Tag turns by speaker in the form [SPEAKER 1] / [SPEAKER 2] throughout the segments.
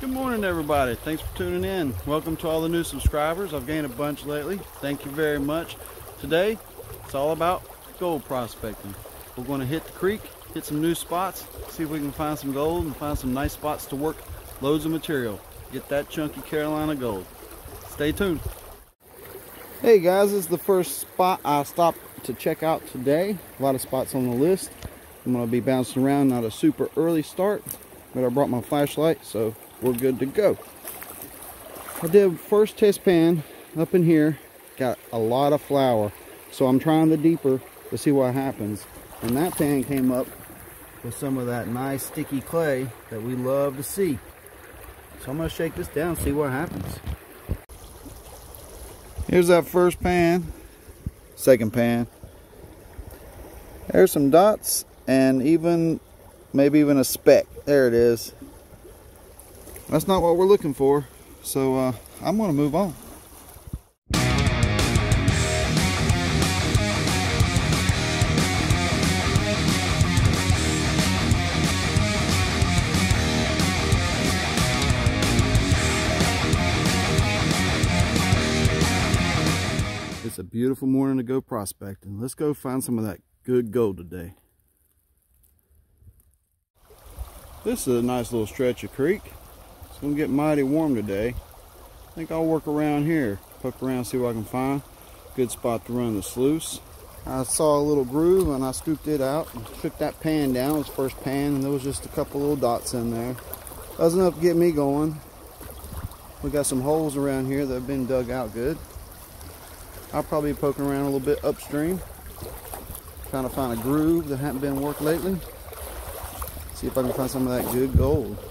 [SPEAKER 1] Good morning everybody. Thanks for tuning in. Welcome to all the new subscribers. I've gained a bunch lately. Thank you very much. Today, it's all about gold prospecting. We're going to hit the creek, hit some new spots, see if we can find some gold and find some nice spots to work loads of material. Get that chunky Carolina gold. Stay tuned. Hey guys, this is the first spot I stopped to check out today. A lot of spots on the list. I'm going to be bouncing around, not a super early start, but I brought my flashlight, so we're good to go. I did first test pan up in here, got a lot of flour. So I'm trying the deeper to see what happens. And that pan came up with some of that nice sticky clay that we love to see. So I'm gonna shake this down, see what happens. Here's that first pan, second pan. There's some dots and even, maybe even a speck. There it is. That's not what we're looking for. So uh, I'm gonna move on. It's a beautiful morning to go prospecting. Let's go find some of that good gold today. This is a nice little stretch of creek. It's gonna get mighty warm today. I think I'll work around here, poke around, see what I can find. Good spot to run the sluice. I saw a little groove and I scooped it out and shook that pan down, it was first pan, and there was just a couple little dots in there. Was enough to get me going. We got some holes around here that have been dug out good. I'll probably be poking around a little bit upstream, trying to find a groove that hadn't been worked lately. See if I can find some of that good gold.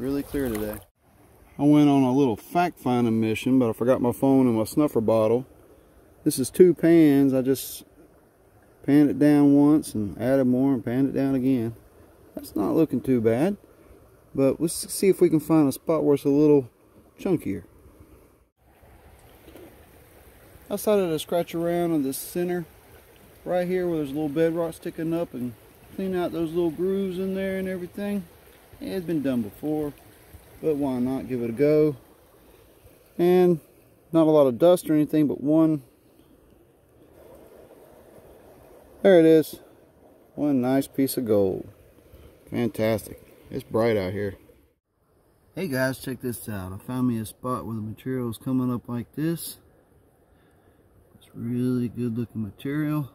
[SPEAKER 1] Really clear today. I went on a little fact-finding mission, but I forgot my phone and my snuffer bottle. This is two pans. I just panned it down once and added more and panned it down again. That's not looking too bad. But let's see if we can find a spot where it's a little chunkier. I decided to scratch around in the center right here where there's a little bedrock sticking up and clean out those little grooves in there and everything. It's been done before, but why not give it a go? And not a lot of dust or anything, but one. There it is. One nice piece of gold. Fantastic. It's bright out here. Hey guys, check this out. I found me a spot where the material is coming up like this. It's really good looking material.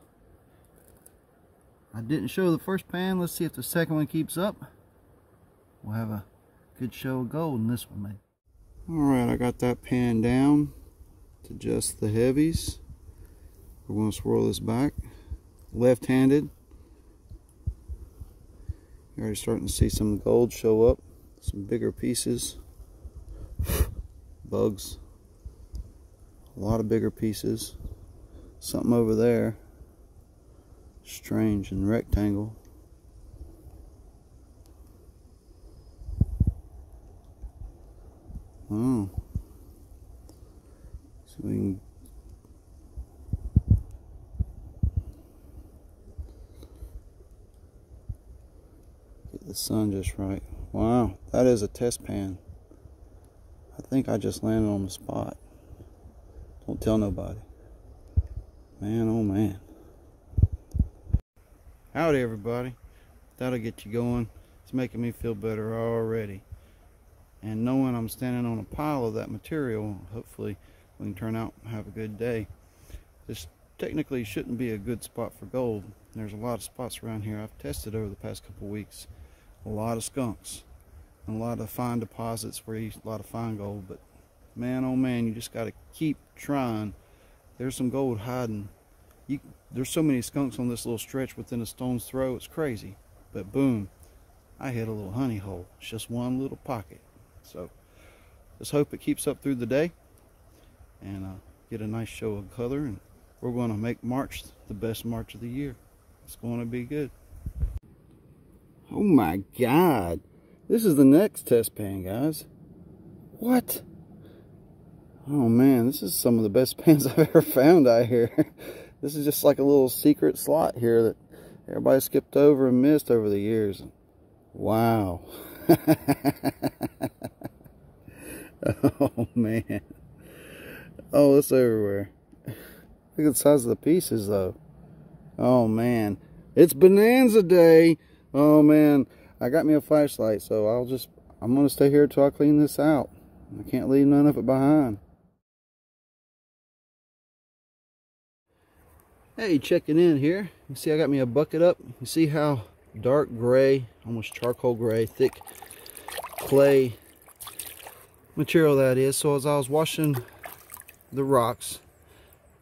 [SPEAKER 1] I didn't show the first pan. Let's see if the second one keeps up. We'll have a good show of gold in this one, maybe. Alright, I got that pan down to just the heavies. We're going to swirl this back. Left-handed. You're already starting to see some gold show up. Some bigger pieces. Bugs. A lot of bigger pieces. Something over there. Strange and rectangle. Oh. So we can get the sun just right. Wow, that is a test pan. I think I just landed on the spot. Don't tell nobody. Man, oh man. Howdy everybody. That'll get you going. It's making me feel better already. And knowing I'm standing on a pile of that material, hopefully we can turn out and have a good day. This technically shouldn't be a good spot for gold. There's a lot of spots around here I've tested over the past couple weeks. A lot of skunks. A lot of fine deposits where you a lot of fine gold. But man, oh man, you just got to keep trying. There's some gold hiding. You, there's so many skunks on this little stretch within a stone's throw. It's crazy. But boom, I hit a little honey hole. It's just one little pocket. So let's hope it keeps up through the day and uh, get a nice show of color. And we're going to make March the best March of the year. It's going to be good. Oh my God. This is the next test pan, guys. What? Oh man, this is some of the best pans I've ever found out here. this is just like a little secret slot here that everybody skipped over and missed over the years. Wow. oh man. Oh, it's everywhere. Look at the size of the pieces though. Oh man. It's bonanza day. Oh man. I got me a flashlight, so I'll just I'm gonna stay here till I clean this out. I can't leave none of it behind. Hey, checking in here. You see I got me a bucket up. You see how dark gray, almost charcoal gray, thick clay material that is. So as I was washing the rocks,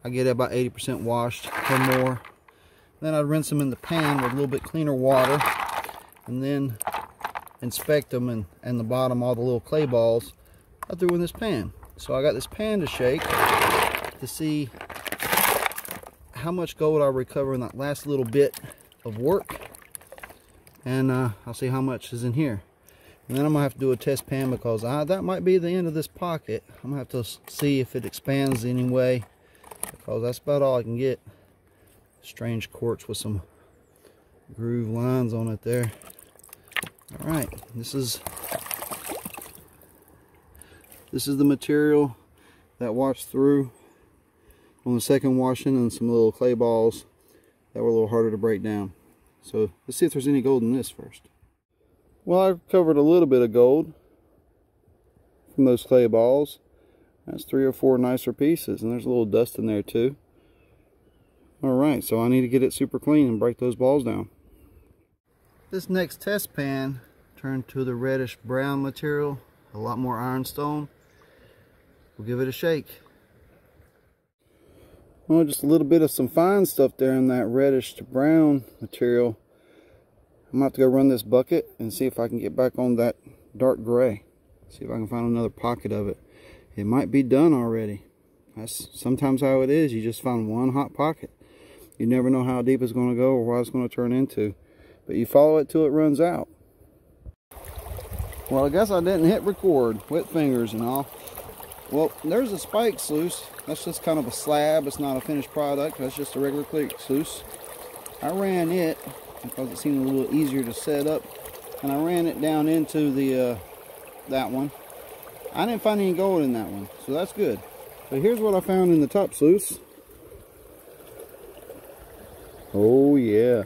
[SPEAKER 1] I get about 80% washed or more. Then I'd rinse them in the pan with a little bit cleaner water and then inspect them and, and the bottom, all the little clay balls, I threw in this pan. So I got this pan to shake to see how much gold I recover in that last little bit of work. And uh, I'll see how much is in here. And then I'm going to have to do a test pan because I, that might be the end of this pocket. I'm going to have to see if it expands anyway. Because that's about all I can get. Strange quartz with some groove lines on it there. Alright, this is this is the material that washed through on the second washing and some little clay balls that were a little harder to break down. So let's see if there's any gold in this first. Well, I've covered a little bit of gold from those clay balls. That's three or four nicer pieces, and there's a little dust in there too. Alright, so I need to get it super clean and break those balls down. This next test pan turned to the reddish brown material, a lot more ironstone. We'll give it a shake. Well, just a little bit of some fine stuff there in that reddish to brown material. I'm about to go run this bucket and see if I can get back on that dark gray. See if I can find another pocket of it. It might be done already. That's sometimes how it is. You just find one hot pocket. You never know how deep it's going to go or what it's going to turn into. But you follow it till it runs out. Well, I guess I didn't hit record. Wet fingers and all. Well, there's a spike sluice. That's just kind of a slab. It's not a finished product. That's just a regular clear sluice. I ran it because it seemed a little easier to set up. And I ran it down into the uh, that one. I didn't find any gold in that one, so that's good. But here's what I found in the top sluice. Oh yeah,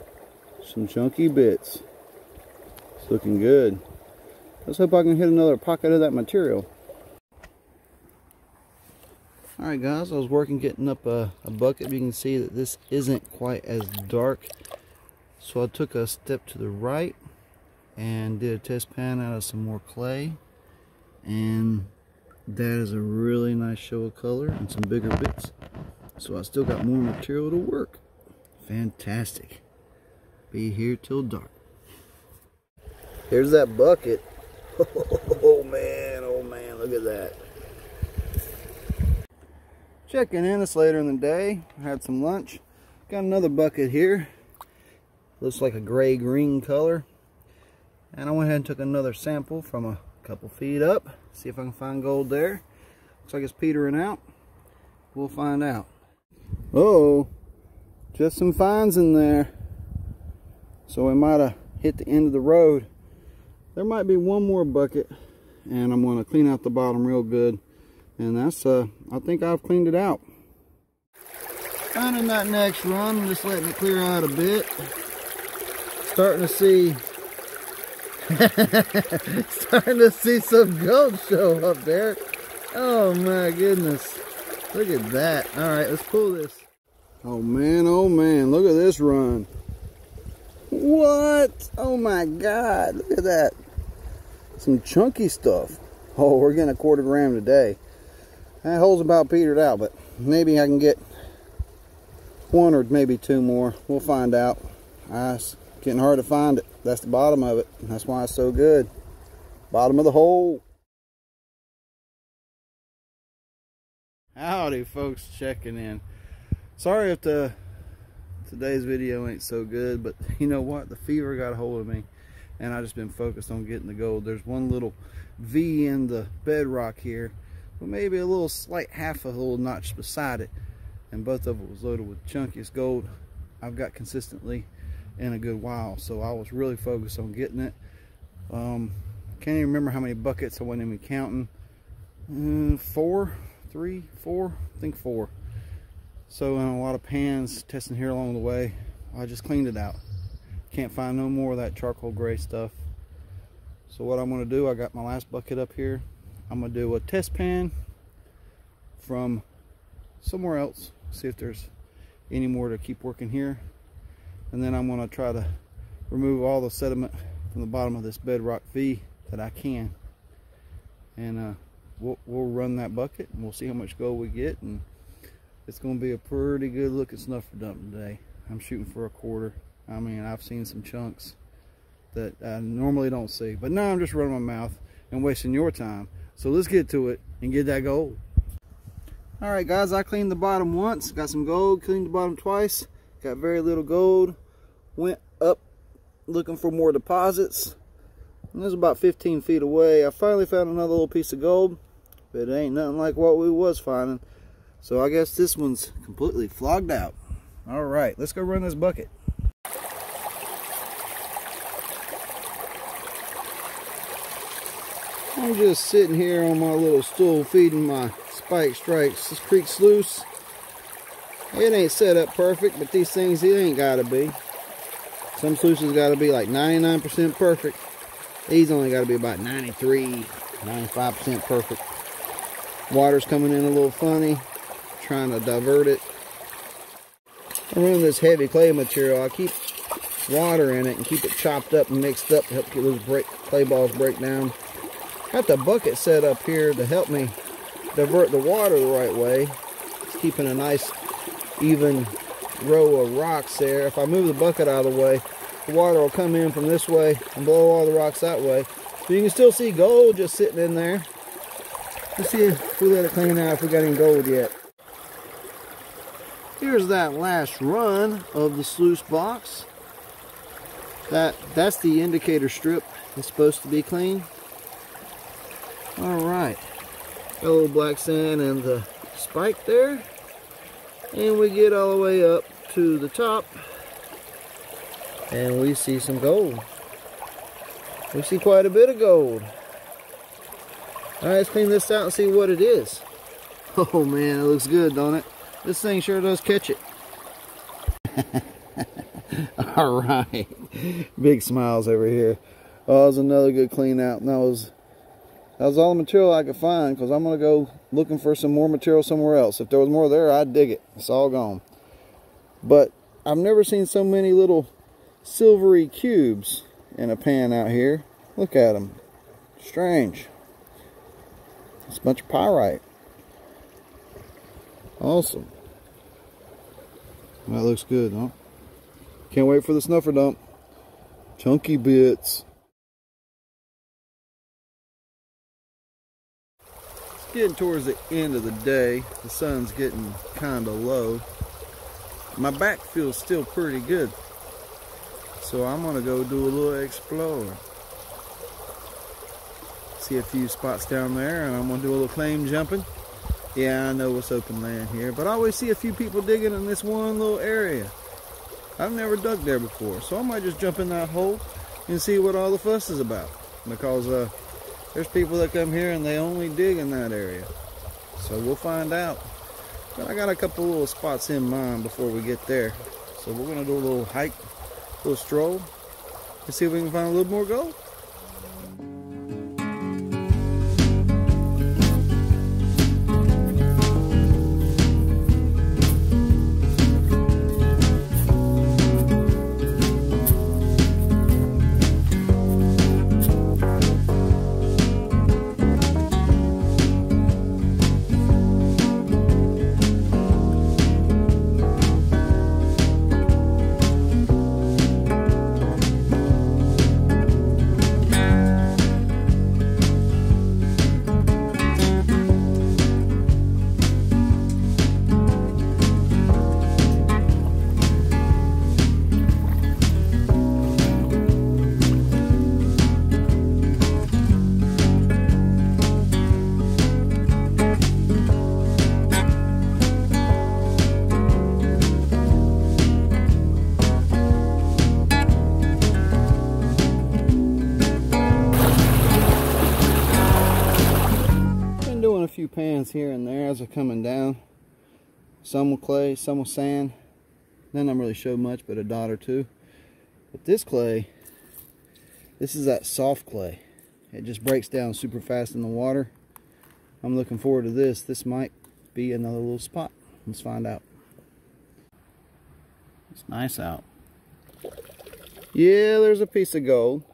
[SPEAKER 1] some chunky bits. It's looking good. Let's hope I can hit another pocket of that material. Alright guys, I was working getting up a, a, bucket. You can see that this isn't quite as dark. So I took a step to the right and did a test pan out of some more clay. And that is a really nice show of color and some bigger bits. So I still got more material to work. Fantastic. Be here till dark. Here's that bucket. Oh man, oh man, look at that. Checking in, it's later in the day. I had some lunch. Got another bucket here. Looks like a gray-green color. And I went ahead and took another sample from a couple feet up. See if I can find gold there. Looks like it's petering out. We'll find out. Uh oh, just some fines in there. So we might have hit the end of the road. There might be one more bucket and I'm going to clean out the bottom real good and that's uh i think i've cleaned it out finding that next run I'm just letting it clear out a bit starting to see starting to see some gold show up there oh my goodness. Look at that. All right let's pull this. Oh man oh man. Look at this run. What? Oh my god. Look at that. Some chunky stuff. Oh we're getting a quarter gram today. That hole's about petered out, but maybe I can get one or maybe two more. We'll find out. It's getting hard to find it. That's the bottom of it. That's why it's so good. Bottom of the hole. Howdy folks checking in. Sorry if the today's video ain't so good, but you know what? The fever got a hold of me and I just been focused on getting the gold. There's one little V in the bedrock here but maybe a little slight half a little notch beside it and both of it was loaded with chunkiest gold I've got consistently in a good while. So I was really focused on getting it. Um, can't even remember how many buckets I went in counting. Mm, four, three, four, I think four. So in a lot of pans testing here along the way, I just cleaned it out. Can't find no more of that charcoal gray stuff. So what I'm gonna do, I got my last bucket up here. I'm gonna do a test pan from somewhere else. See if there's any more to keep working here. And then I'm gonna try to remove all the sediment from the bottom of this bedrock V that I can. And uh, we'll, we'll run that bucket and we'll see how much gold we get. And it's going to be a pretty good looking snuffer dump today. I'm shooting for a quarter. I mean, I've seen some chunks that I normally don't see. But now I'm just running my mouth and wasting your time. So let's get to it and get that gold. All right, guys, I cleaned the bottom once. Got some gold, cleaned the bottom twice. Got very little gold. Went up looking for more deposits. And this is about 15 feet away. I finally found another little piece of gold. But it ain't nothing like what we was finding. So I guess this one's completely flogged out. All right, let's go run this bucket. I'm just sitting here on my little stool feeding my spike strikes. This creek sluice, it ain't set up perfect, but these things, it ain't gotta be. Some sluices gotta be like 99% perfect. These only gotta be about 93, 95% perfect. Water's coming in a little funny trying to divert it. I run this heavy clay material. I keep water in it and keep it chopped up and mixed up to help get those break, clay balls break down. Got the bucket set up here to help me divert the water the right way. It's keeping a nice even row of rocks there. If I move the bucket out of the way, the water will come in from this way and blow all the rocks that way. So you can still see gold just sitting in there. Let's see if we let it clean out if we got any gold yet. Here's that last run of the sluice box. That That's the indicator strip. It's supposed to be clean. Alright. Got a little black sand and the spike there. And we get all the way up to the top. And we see some gold. We see quite a bit of gold. Alright, let's clean this out and see what it is. Oh man, it looks good, don't it? This thing sure does catch it. all right. Big smiles over here. Oh, that was another good clean out. And that was, that was all the material I could find because I'm going to go looking for some more material somewhere else. If there was more there, I'd dig it. It's all gone. But I've never seen so many little silvery cubes in a pan out here. Look at them. Strange. It's a bunch of pyrite. Awesome. That looks good, huh? Can't wait for the snuffer dump. Chunky bits. Getting towards the end of the day. The sun's getting kind of low. My back feels still pretty good. So I'm to go do a little exploring. See a few spots down there and I'm to do a little claim jumping. Yeah, I know it's open land here, but I always see a few people digging in this one little area. I've never dug there before, so I might just jump in that hole and see what all the fuss is about. Because uh, there's people that come here and they only dig in that area. So we'll find out. But I got a couple little spots in mind before we get there. So we're to do a little hike, a little stroll, and see if we can find a little more gold. Some with clay, some with sand. None of them really show much, but a dot or two. But this clay, this is that soft clay. It just breaks down super fast in the water. I'm looking forward to this. This might be another little spot. Let's find out. It's nice out. Yeah, there's a piece of gold.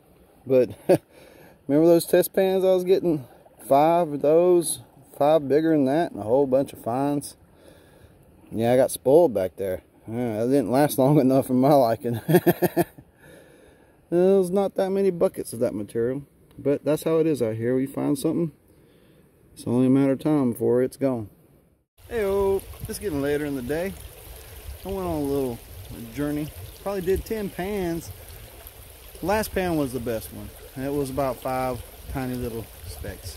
[SPEAKER 1] But remember those test pans I was getting? Five of those, five bigger than that, and a whole bunch of fines. Yeah, I got spoiled back there. Yeah, didn't last long enough for my liking. There's not that many buckets of that material. But that's how it is out here. We find something, it's only a matter of time before it's gone. Hey, oh, it's getting later in the day. I went on a little journey. Probably did 10 pans. Last pan was the best one. It was about five tiny little specks.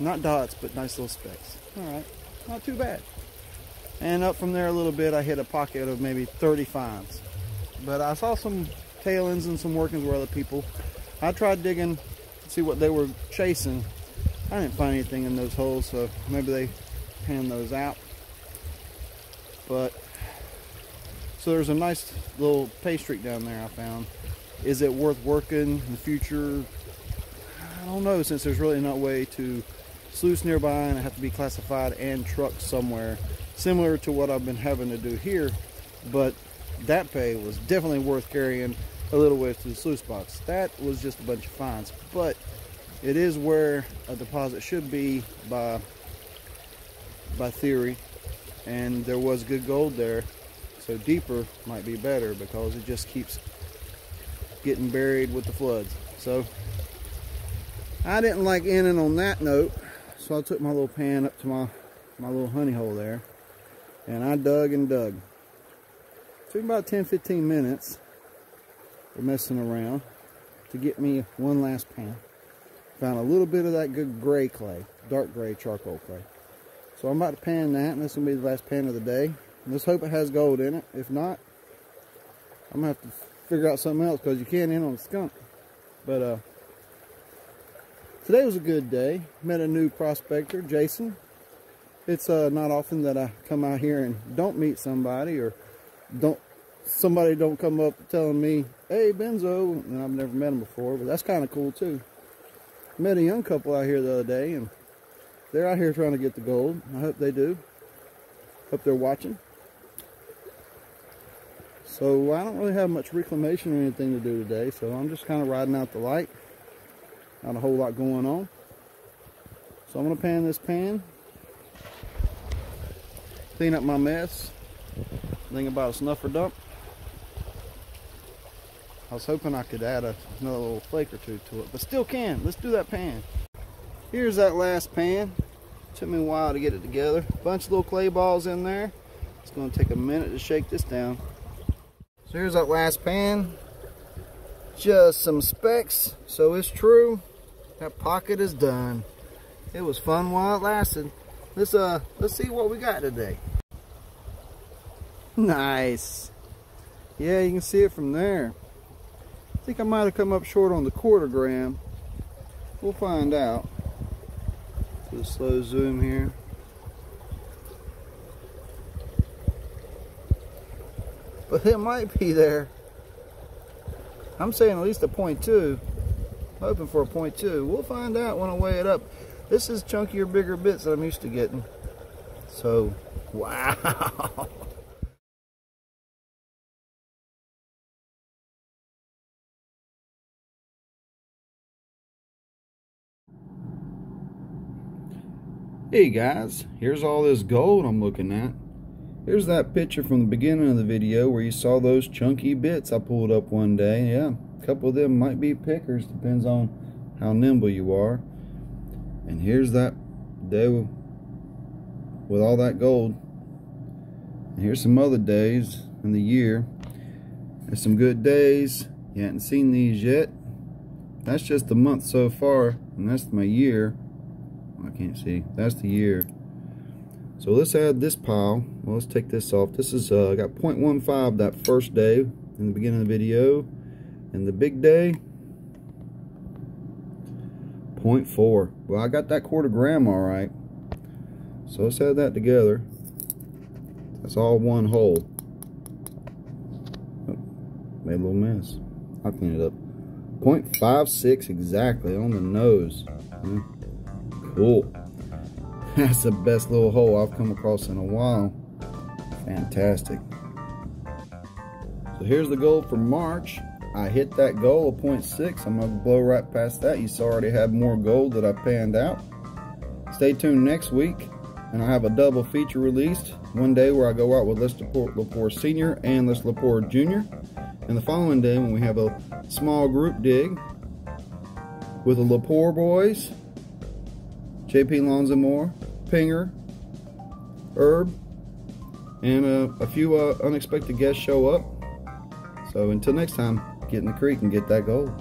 [SPEAKER 1] Not dots, but nice little specks. All right, not too bad. And up from there a little bit, I hit a pocket of maybe 30 fines. But I saw some tail ends and some workings with other people. I tried digging to see what they were chasing. I didn't find anything in those holes, so maybe they panned those out. But, so there's a nice little pay streak down there I found. Is it worth working in the future? I don't know, since there's really no way to sluice nearby and I have to be classified and trucked somewhere similar to what I've been having to do here but that pay was definitely worth carrying a little ways to the sluice box. That was just a bunch of fines but it is where a deposit should be by by theory and there was good gold there so deeper might be better because it just keeps getting buried with the floods. So I didn't like ending on that note so I took my little pan up to my, my little honey hole there and I dug and dug. It took about 10-15 minutes of messing around to get me one last pan. Found a little bit of that good gray clay, dark gray charcoal clay. So I'm about to pan that and this will be the last pan of the day. Let's hope it has gold in it. If not, I'm gonna have to figure out something else because you can't end on a skunk. But uh, Today was a good day. Met a new prospector, Jason. It's uh, not often that I come out here and don't meet somebody or don't somebody don't come up telling me, hey, Benzo, and I've never met them before, but that's kind of cool too. Met a young couple out here the other day, and they're out here trying to get the gold. I hope they do. Hope they're watching. So I don't really have much reclamation or anything to do today, so I'm just kind of riding out the light. Not a whole lot going on. So I'm going to pan this pan. Clean up my mess. Think about a snuffer dump. I was hoping I could add a, another little flake or two to it, but still can. Let's do that pan. Here's that last pan. Took me a while to get it together. Bunch of little clay balls in there. It's going to take a minute to shake this down. So here's that last pan. Just some specks, so it's true. That pocket is done. It was fun while it lasted. Let's uh let's see what we got today. Nice. Yeah, you can see it from there. I think I might have come up short on the quarter gram. We'll find out. Do a slow zoom here. But it might be there. I'm saying at least a point two hoping for a point two. We'll find out when I weigh it up. This is chunkier, bigger bits that I'm used to getting. So, wow. Hey guys, here's all this gold I'm looking at. Here's that picture from the beginning of the video where you saw those chunky bits I pulled up one day. Yeah, a couple of them might be pickers, depends on how nimble you are. And here's that day with all that gold. And here's some other days in the year. There's some good days. You haven't seen these yet. That's just the month so far, and that's my year. I can't see. That's the year. So let's add this pile. Well, let's take this off. This is uh, I got 0.15 that first day in the beginning of the video. And the big day, 0.4. Well, I got that quarter gram all right. So let's add that together. That's all one hole. Oh, made a little mess. I'll clean it up. 0.56 exactly on the nose. Hmm. Cool. That's the best little hole I've come across in a while. Fantastic. So here's the goal for March. I hit that goal of 0.6. I'm going to blow right past that. You saw already have more gold that I panned out. Stay tuned next week, and I have a double feature released. One day where I go out with Les Lepore Sr. and Les Lepore Jr. And the following day when we have a small group dig with the Lepore boys, JP Lonzamore, Pinger, Herb, and uh, a few uh, unexpected guests show up. So until next time, get in the creek and get that gold.